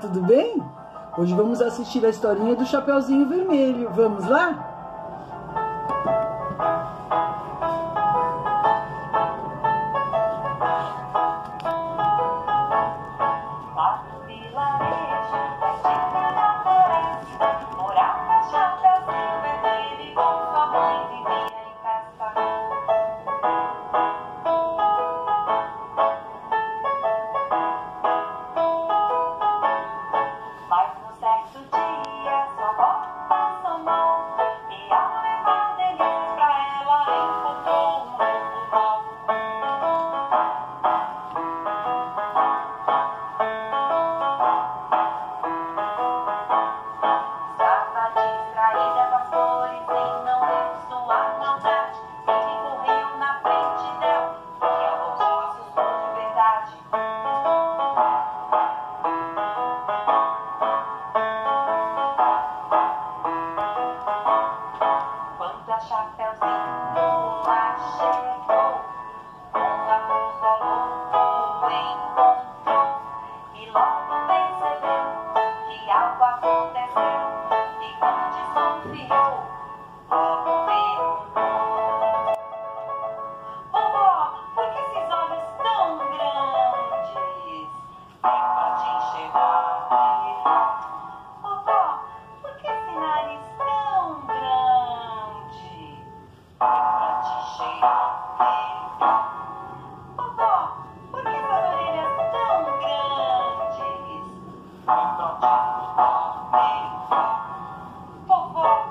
tudo bem? Hoje vamos assistir a historinha do Chapeuzinho Vermelho. Vamos lá? Bye. Oh, oh.